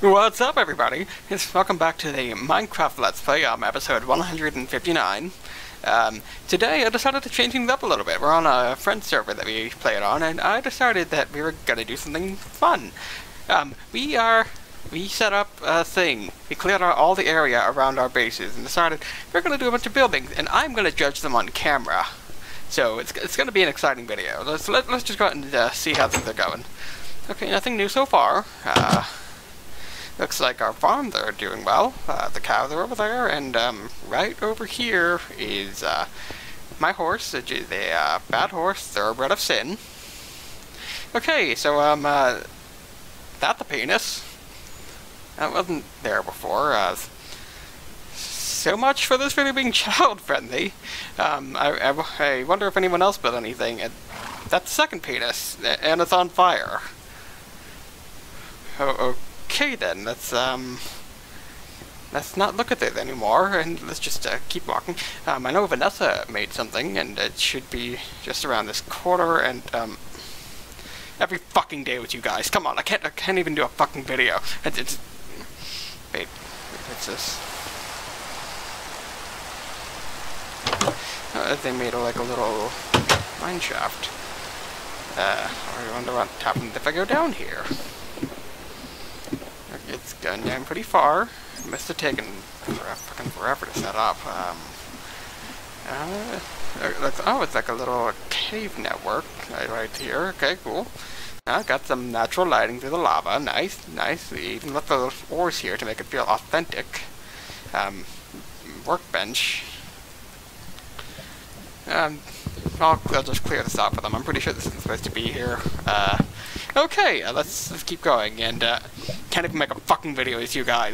What's up, everybody? It's welcome back to the Minecraft Let's Play, um, episode 159. Um, today I decided to change things up a little bit. We're on a friend server that we play it on, and I decided that we were gonna do something fun. Um, we are, we set up a thing. We cleared out all the area around our bases and decided we're gonna do a bunch of buildings, and I'm gonna judge them on camera. So it's, it's gonna be an exciting video. Let's, let, let's just go out and uh, see how things are going. Okay, nothing new so far. Uh, Looks like our farms are doing well. Uh, the cows are over there, and um, right over here is uh, my horse, is a uh, bad horse, thoroughbred of sin. Okay, so um, uh, that the penis. That wasn't there before. Uh, so much for this video being child-friendly. Um, I, I, I, wonder if anyone else built anything. That's the second penis, and it's on fire. Oh, oh Okay then, let's um, let's not look at it anymore, and let's just uh, keep walking. Um, I know Vanessa made something, and it should be just around this corner, and um, every fucking day with you guys. Come on, I can't, I can't even do a fucking video. It's, it's wait, what's this? Uh, they made a, like a little mine shaft. Uh, I wonder what happens if I go down here. It's gone down pretty far. Must have taken fucking forever to set up. Um, uh, oh, it's like a little cave network right here. Okay, cool. Uh, got some natural lighting through the lava. Nice, nice. Even left the ores here to make it feel authentic. Um, workbench. Um, I'll, I'll just clear this out for them. I'm pretty sure this isn't supposed to be here. Uh, okay, uh, let's, let's keep going, and uh, can't even make a fucking video with you guys.